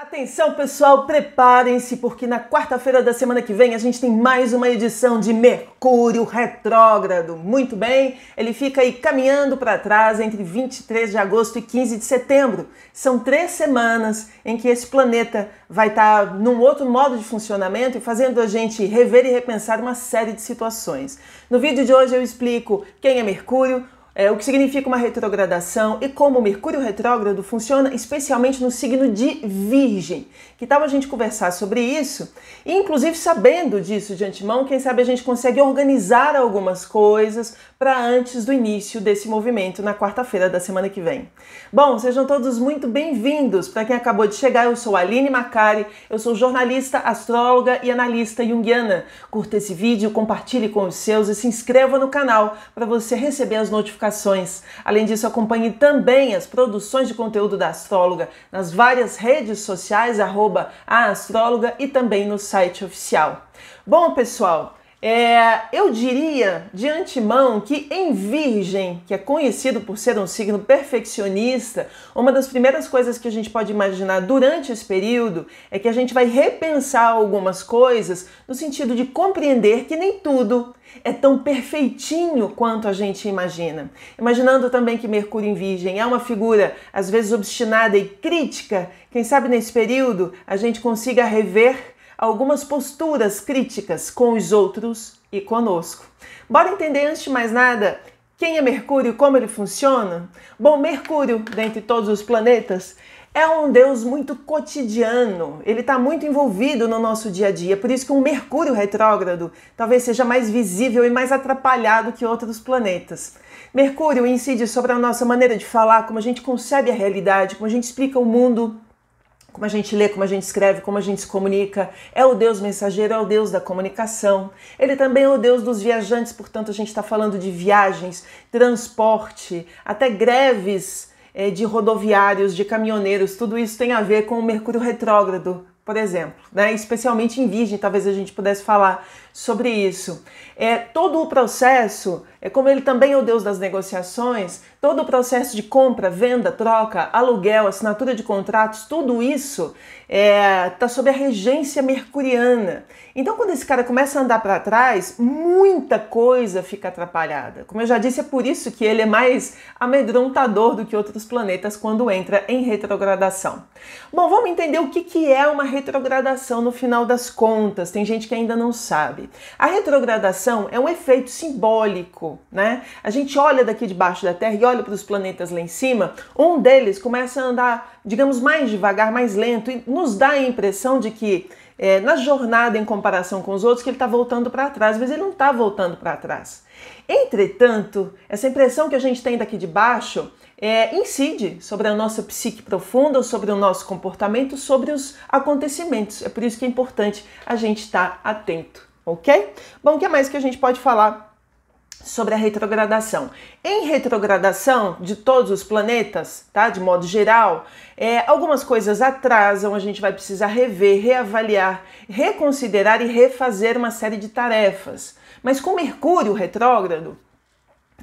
Atenção pessoal, preparem-se porque na quarta-feira da semana que vem a gente tem mais uma edição de Mercúrio Retrógrado. Muito bem, ele fica aí caminhando para trás entre 23 de agosto e 15 de setembro. São três semanas em que esse planeta vai estar tá num outro modo de funcionamento e fazendo a gente rever e repensar uma série de situações. No vídeo de hoje eu explico quem é Mercúrio, é, o que significa uma retrogradação e como o Mercúrio retrógrado funciona especialmente no signo de Virgem. Que tal a gente conversar sobre isso? E, inclusive, sabendo disso de antemão, quem sabe a gente consegue organizar algumas coisas para antes do início desse movimento na quarta-feira da semana que vem. Bom, sejam todos muito bem-vindos. Para quem acabou de chegar, eu sou Aline Macari, eu sou jornalista, astróloga e analista junguiana. Curta esse vídeo, compartilhe com os seus e se inscreva no canal para você receber as notificações. Além disso, acompanhe também as produções de conteúdo da astróloga nas várias redes sociais, arroba a astróloga e também no site oficial. Bom, pessoal, é, eu diria de antemão que em Virgem, que é conhecido por ser um signo perfeccionista, uma das primeiras coisas que a gente pode imaginar durante esse período é que a gente vai repensar algumas coisas no sentido de compreender que nem tudo é tão perfeitinho quanto a gente imagina. Imaginando também que Mercúrio em Virgem é uma figura às vezes obstinada e crítica, quem sabe nesse período a gente consiga rever algumas posturas críticas com os outros e conosco. Bora entender antes de mais nada quem é Mercúrio e como ele funciona? Bom, Mercúrio, dentre todos os planetas, é um deus muito cotidiano, ele está muito envolvido no nosso dia a dia, por isso que um Mercúrio retrógrado talvez seja mais visível e mais atrapalhado que outros planetas. Mercúrio incide sobre a nossa maneira de falar, como a gente concebe a realidade, como a gente explica o mundo, como a gente lê, como a gente escreve, como a gente se comunica. É o Deus mensageiro, é o Deus da comunicação. Ele também é o Deus dos viajantes, portanto, a gente está falando de viagens, transporte, até greves é, de rodoviários, de caminhoneiros. Tudo isso tem a ver com o Mercúrio retrógrado, por exemplo, né? especialmente em Virgem, talvez a gente pudesse falar sobre isso. É todo o processo, é como ele também é o Deus das negociações, todo o processo de compra, venda, troca, aluguel, assinatura de contratos, tudo isso está é, tá sob a regência mercuriana. Então, quando esse cara começa a andar para trás, muita coisa fica atrapalhada. Como eu já disse, é por isso que ele é mais amedrontador do que outros planetas quando entra em retrogradação. Bom, vamos entender o que, que é uma retrogradação no final das contas. Tem gente que ainda não sabe. A retrogradação é um efeito simbólico, né? A gente olha daqui debaixo da Terra e olha para os planetas lá em cima, um deles começa a andar, digamos, mais devagar, mais lento e nos dá a impressão de que é, na jornada em comparação com os outros que ele está voltando para trás, mas ele não está voltando para trás. Entretanto, essa impressão que a gente tem daqui de baixo é, incide sobre a nossa psique profunda, sobre o nosso comportamento, sobre os acontecimentos. É por isso que é importante a gente estar tá atento, ok? Bom, o que mais que a gente pode falar sobre a retrogradação. Em retrogradação de todos os planetas, tá? De modo geral, é, algumas coisas atrasam, a gente vai precisar rever, reavaliar, reconsiderar e refazer uma série de tarefas. Mas com Mercúrio retrógrado,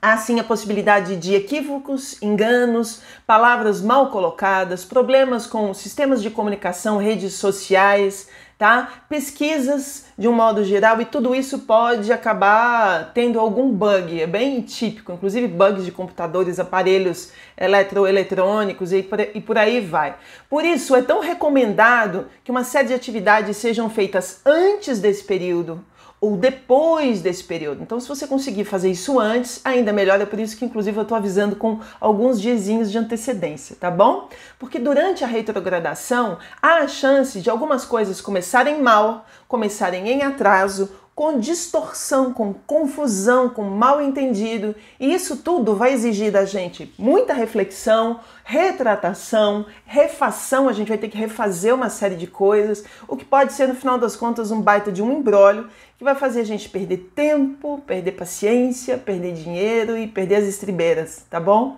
há sim a possibilidade de equívocos, enganos, palavras mal colocadas, problemas com sistemas de comunicação, redes sociais, tá? Pesquisas de um modo geral e tudo isso pode acabar tendo algum bug, é bem típico, inclusive bugs de computadores, aparelhos eletroeletrônicos e por, e por aí vai. Por isso é tão recomendado que uma série de atividades sejam feitas antes desse período ou depois desse período. Então, se você conseguir fazer isso antes, ainda melhor. É por isso que, inclusive, eu estou avisando com alguns diazinhos de antecedência, tá bom? Porque durante a retrogradação há a chance de algumas coisas começarem mal, começarem em atraso com distorção, com confusão, com mal entendido. E isso tudo vai exigir da gente muita reflexão, retratação, refação. A gente vai ter que refazer uma série de coisas, o que pode ser, no final das contas, um baita de um embrólio que vai fazer a gente perder tempo, perder paciência, perder dinheiro e perder as estribeiras, tá bom?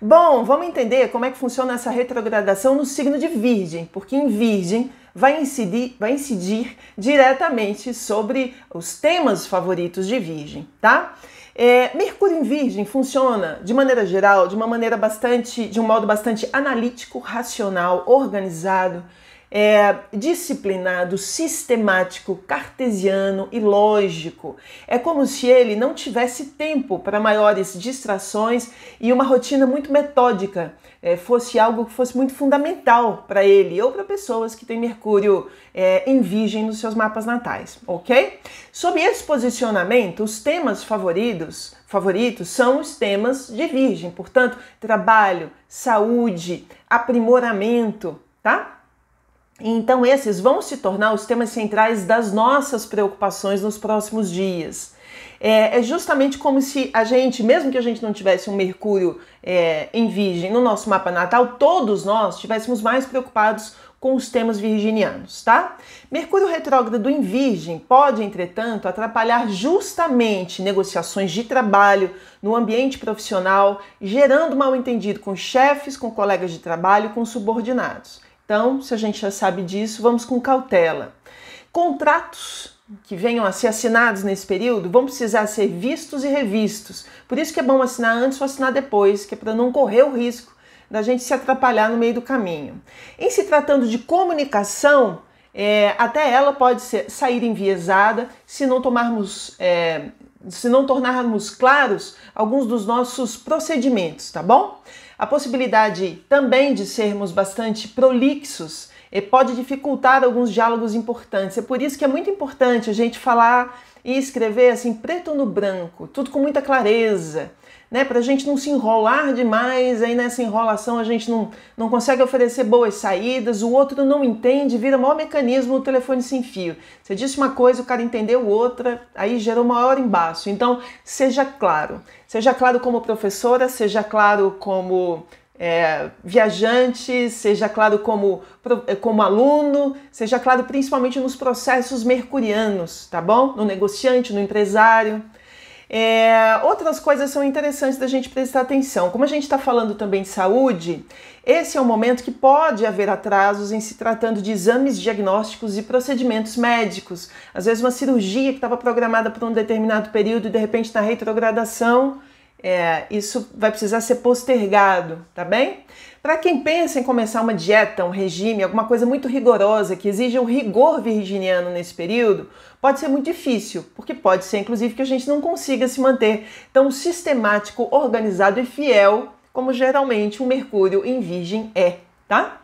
Bom, vamos entender como é que funciona essa retrogradação no signo de Virgem, porque em Virgem vai incidir, vai incidir diretamente sobre os temas favoritos de Virgem, tá? É, Mercúrio em Virgem funciona de maneira geral, de uma maneira bastante, de um modo bastante analítico, racional, organizado. É disciplinado, sistemático, cartesiano e lógico. É como se ele não tivesse tempo para maiores distrações e uma rotina muito metódica é, fosse algo que fosse muito fundamental para ele ou para pessoas que têm Mercúrio é, em Virgem nos seus mapas natais, ok? Sob esse posicionamento, os temas favoritos, favoritos são os temas de Virgem, portanto, trabalho, saúde, aprimoramento, tá? Então, esses vão se tornar os temas centrais das nossas preocupações nos próximos dias. É, é, justamente como se a gente, mesmo que a gente não tivesse um Mercúrio é, em Virgem no nosso mapa natal, todos nós estivéssemos mais preocupados com os temas virginianos, tá? Mercúrio retrógrado em Virgem pode, entretanto, atrapalhar justamente negociações de trabalho no ambiente profissional, gerando mal entendido com chefes, com colegas de trabalho, com subordinados. Então, se a gente já sabe disso, vamos com cautela. Contratos que venham a ser assinados nesse período vão precisar ser vistos e revistos. Por isso que é bom assinar antes ou assinar depois, que é para não correr o risco da gente se atrapalhar no meio do caminho. Em se tratando de comunicação, é, até ela pode ser, sair enviesada se não tomarmos, é, se não tornarmos claros alguns dos nossos procedimentos, tá bom? A possibilidade também de sermos bastante prolixos pode dificultar alguns diálogos importantes. É por isso que é muito importante a gente falar e escrever assim, preto no branco, tudo com muita clareza, né? Para a gente não se enrolar demais, aí nessa enrolação a gente não, não consegue oferecer boas saídas, o outro não entende, vira maior mecanismo o telefone sem fio. Você disse uma coisa, o cara entendeu outra, aí gerou maior embaço. Então, seja claro. Seja claro como professora, seja claro como é, viajante, seja claro como, é, como aluno, seja claro principalmente nos processos mercurianos, tá bom? No negociante, no empresário. É, outras coisas são interessantes da gente prestar atenção. Como a gente está falando também de saúde, esse é um momento que pode haver atrasos em se tratando de exames diagnósticos e procedimentos médicos. Às vezes, uma cirurgia que estava programada por um determinado período e de repente na retrogradação é, isso vai precisar ser postergado, tá bem? Para quem pensa em começar uma dieta, um regime, alguma coisa muito rigorosa que exija o rigor virginiano nesse período, pode ser muito difícil, porque pode ser inclusive que a gente não consiga se manter tão sistemático, organizado e fiel como geralmente um Mercúrio em Virgem é, tá?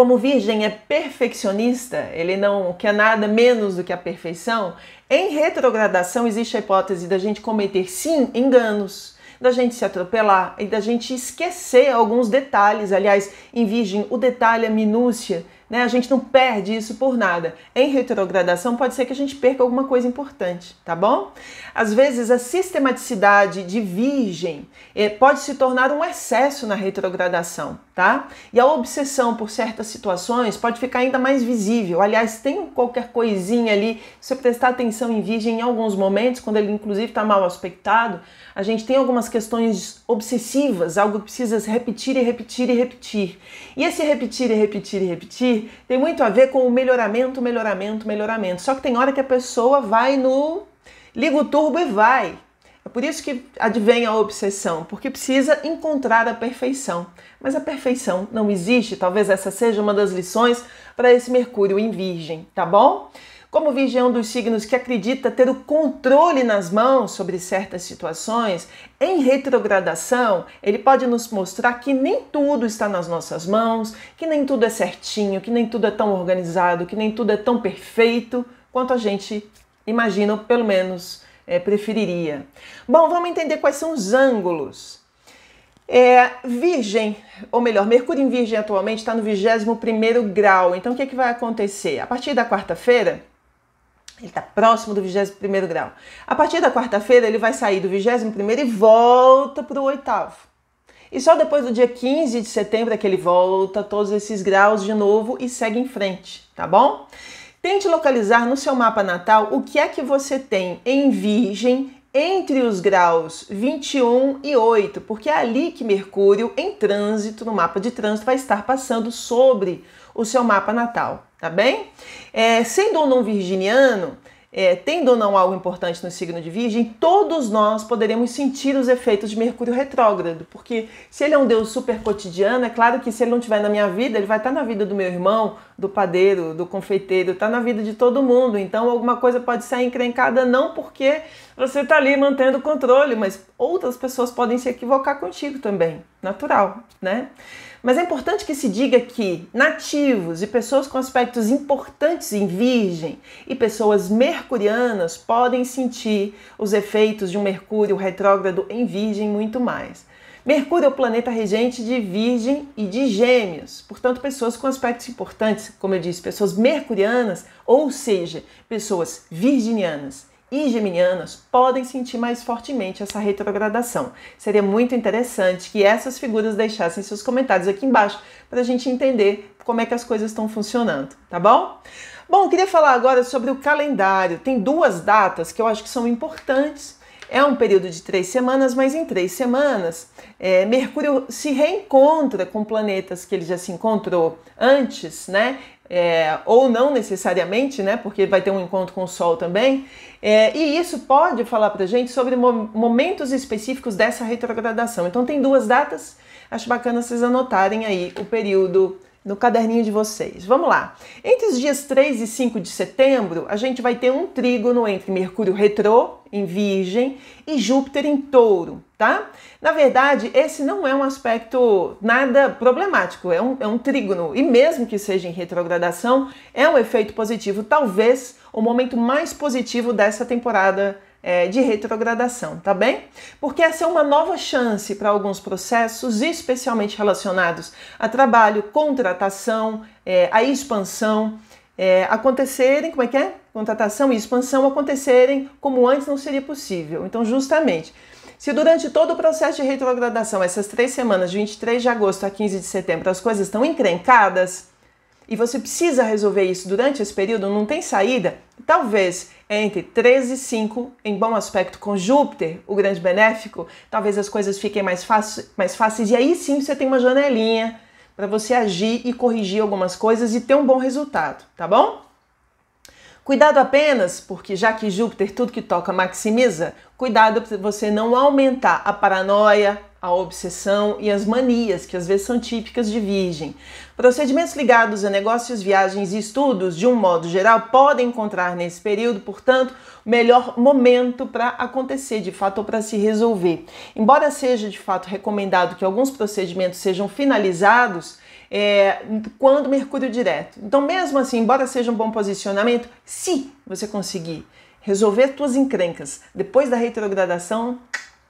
Como Virgem é perfeccionista, ele não quer nada menos do que a perfeição, em retrogradação existe a hipótese da gente cometer sim enganos, da gente se atropelar e da gente esquecer alguns detalhes. Aliás, em Virgem, o detalhe, a minúcia, né? A gente não perde isso por nada. Em retrogradação pode ser que a gente perca alguma coisa importante, tá bom? Às vezes a sistematicidade de virgem eh, pode se tornar um excesso na retrogradação, tá? E a obsessão por certas situações pode ficar ainda mais visível. Aliás, tem qualquer coisinha ali, se você prestar atenção em virgem em alguns momentos, quando ele inclusive está mal aspectado, a gente tem algumas questões obsessivas, algo que precisa repetir e repetir e repetir. E esse repetir e repetir e repetir tem muito a ver com o melhoramento, melhoramento, melhoramento. Só que tem hora que a pessoa vai no liga o turbo e vai. É por isso que advém a obsessão, porque precisa encontrar a perfeição. Mas a perfeição não existe, talvez essa seja uma das lições para esse Mercúrio em Virgem, tá bom? Como Virgem é dos signos que acredita ter o controle nas mãos sobre certas situações, em retrogradação, ele pode nos mostrar que nem tudo está nas nossas mãos, que nem tudo é certinho, que nem tudo é tão organizado, que nem tudo é tão perfeito quanto a gente imagina, ou pelo menos é, preferiria. Bom, vamos entender quais são os ângulos. É, virgem, ou melhor, Mercúrio em Virgem atualmente está no 21 grau. Então, o que, que vai acontecer? A partir da quarta-feira, ele está próximo do 21 grau. A partir da quarta-feira, ele vai sair do 21 e volta para o oitavo. E só depois do dia 15 de setembro é que ele volta todos esses graus de novo e segue em frente, tá bom? Tente localizar no seu mapa natal o que é que você tem em Virgem entre os graus 21 e 8, porque é ali que Mercúrio, em trânsito, no mapa de trânsito, vai estar passando sobre o seu mapa natal, tá bem? É, sendo ou não virginiano, é, tendo ou não algo importante no signo de Virgem, todos nós poderemos sentir os efeitos de Mercúrio retrógrado, porque se ele é um Deus super cotidiano, é claro que se ele não estiver na minha vida, ele vai estar na vida do meu irmão, do padeiro, do confeiteiro, está na vida de todo mundo. Então alguma coisa pode ser encrencada não porque você está ali mantendo o controle, mas outras pessoas podem se equivocar contigo também, natural, né? Mas é importante que se diga que nativos e pessoas com aspectos importantes em Virgem e pessoas mercurianas podem sentir os efeitos de um Mercúrio retrógrado em Virgem muito mais. Mercúrio é o planeta regente de Virgem e de Gêmeos, portanto, pessoas com aspectos importantes, como eu disse, pessoas mercurianas, ou seja, pessoas virginianas e geminianas podem sentir mais fortemente essa retrogradação. Seria muito interessante que essas figuras deixassem seus comentários aqui embaixo para a gente entender como é que as coisas estão funcionando, tá bom? Bom, queria falar agora sobre o calendário. Tem duas datas que eu acho que são importantes. É um período de três semanas, mas em três semanas, é, Mercúrio se reencontra com planetas que ele já se encontrou antes, né? é, ou não necessariamente, né, porque vai ter um encontro com o Sol também, é, e isso pode falar para gente sobre momentos específicos dessa retrogradação. Então tem duas datas, acho bacana vocês anotarem aí o período no caderninho de vocês. Vamos lá. Entre os dias 3 e 5 de setembro, a gente vai ter um trígono entre Mercúrio retrô em Virgem e Júpiter em Touro, tá? Na verdade, esse não é um aspecto nada problemático, é um, é um trígono. E mesmo que seja em retrogradação, é um efeito positivo, talvez o momento mais positivo dessa temporada é, de retrogradação, tá bem? Porque essa é uma nova chance para alguns processos, especialmente relacionados a trabalho, contratação, é, a expansão, é, acontecerem, como é que é? Contratação e expansão acontecerem como antes não seria possível. Então, justamente, se durante todo o processo de retrogradação, essas três semanas, de 23 de agosto a 15 de setembro, as coisas estão encrencadas, e você precisa resolver isso durante esse período, não tem saída, talvez entre 13 e 5, em bom aspecto com Júpiter, o grande benéfico, talvez as coisas fiquem mais, mais fáceis e aí sim você tem uma janelinha para você agir e corrigir algumas coisas e ter um bom resultado, tá bom? Cuidado apenas, porque já que Júpiter tudo que toca maximiza, cuidado para você não aumentar a paranoia, a obsessão e as manias, que às vezes são típicas de Virgem. Procedimentos ligados a negócios, viagens e estudos, de um modo geral, podem encontrar nesse período, portanto, o melhor momento para acontecer de fato ou para se resolver. Embora seja de fato recomendado que alguns procedimentos sejam finalizados, é, quando Mercúrio direto. Então, mesmo assim, embora seja um bom posicionamento, se você conseguir resolver suas encrencas depois da retrogradação,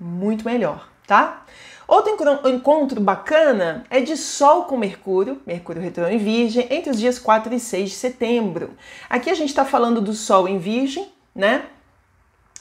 muito melhor tá? Outro encontro bacana é de Sol com Mercúrio, Mercúrio retrô em Virgem, entre os dias 4 e 6 de setembro. Aqui a gente está falando do Sol em Virgem, né?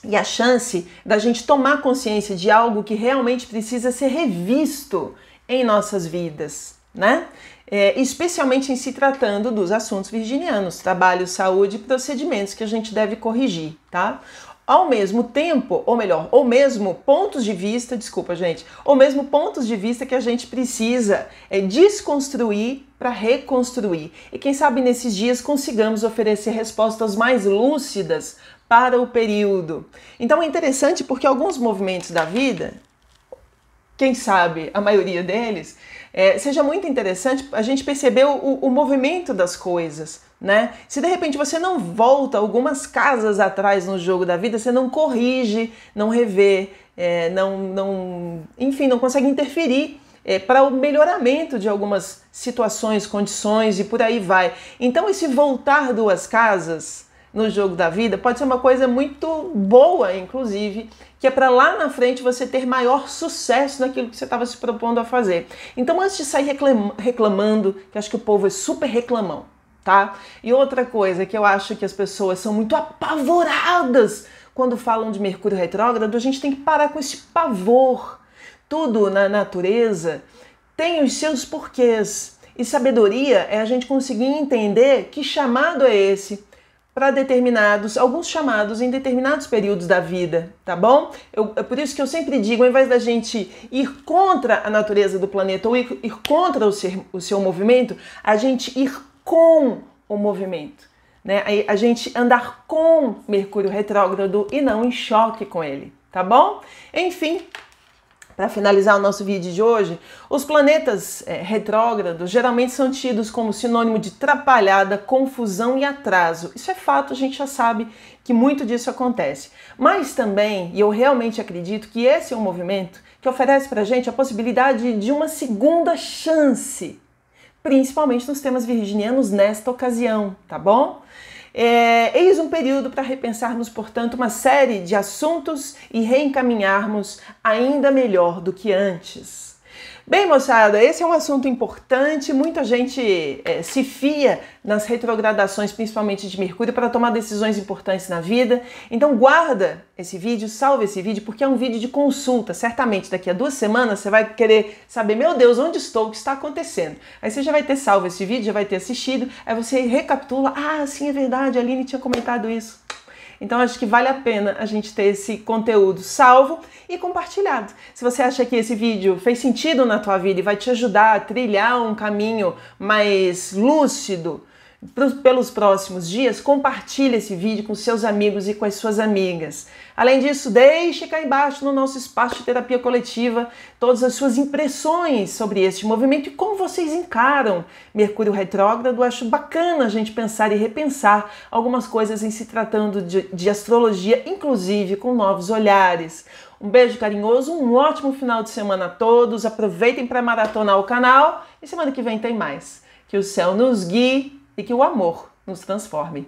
E a chance da gente tomar consciência de algo que realmente precisa ser revisto em nossas vidas, né? É, especialmente em se tratando dos assuntos virginianos, trabalho, saúde e procedimentos que a gente deve corrigir, tá? ao mesmo tempo, ou melhor, ou mesmo pontos de vista, desculpa, gente, ou mesmo pontos de vista que a gente precisa é, desconstruir para reconstruir. E quem sabe nesses dias consigamos oferecer respostas mais lúcidas para o período. Então é interessante porque alguns movimentos da vida, quem sabe a maioria deles, é, seja muito interessante a gente perceber o, o movimento das coisas né? Se de repente você não volta algumas casas atrás no jogo da vida, você não corrige, não revê, é, não, não, enfim, não consegue interferir é, para o melhoramento de algumas situações, condições e por aí vai. Então, esse voltar duas casas no jogo da vida pode ser uma coisa muito boa, inclusive, que é para lá na frente você ter maior sucesso naquilo que você estava se propondo a fazer. Então, antes de sair reclamando, que acho que o povo é super reclamão, tá? E outra coisa que eu acho que as pessoas são muito apavoradas quando falam de Mercúrio retrógrado, a gente tem que parar com esse pavor. Tudo na natureza tem os seus porquês. E sabedoria é a gente conseguir entender que chamado é esse para determinados, alguns chamados em determinados períodos da vida, tá bom? Eu, é por isso que eu sempre digo, ao invés da gente ir contra a natureza do planeta ou ir, ir contra o, ser, o seu movimento, a gente ir com o movimento. né? A gente andar com Mercúrio retrógrado e não em choque com ele, tá bom? Enfim, para finalizar o nosso vídeo de hoje, os planetas é, retrógrados geralmente são tidos como sinônimo de trapalhada, confusão e atraso. Isso é fato, a gente já sabe que muito disso acontece. Mas também, e eu realmente acredito que esse é um movimento que oferece para a gente a possibilidade de uma segunda chance, principalmente nos temas virginianos nesta ocasião, tá bom? É, eis um período para repensarmos, portanto, uma série de assuntos e reencaminharmos ainda melhor do que antes. Bem, moçada, esse é um assunto importante. Muita gente é, se fia nas retrogradações, principalmente de Mercúrio, para tomar decisões importantes na vida. Então, guarda esse vídeo, salve esse vídeo, porque é um vídeo de consulta. Certamente, daqui a duas semanas, você vai querer saber: meu Deus, onde estou? O que está acontecendo? Aí você já vai ter salvo esse vídeo, já vai ter assistido. Aí você recapitula: ah, sim, é verdade, a Aline tinha comentado isso. Então acho que vale a pena a gente ter esse conteúdo salvo e compartilhado. Se você acha que esse vídeo fez sentido na tua vida e vai te ajudar a trilhar um caminho mais lúcido, pelos próximos dias, compartilhe esse vídeo com seus amigos e com as suas amigas. Além disso, deixe cá embaixo no nosso espaço de terapia coletiva todas as suas impressões sobre este movimento e como vocês encaram Mercúrio retrógrado. Acho bacana a gente pensar e repensar algumas coisas em se tratando de, de astrologia, inclusive com novos olhares. Um beijo carinhoso, um ótimo final de semana a todos. Aproveitem para maratonar o canal e semana que vem tem mais. Que o céu nos guie e que o amor nos transforme.